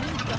pas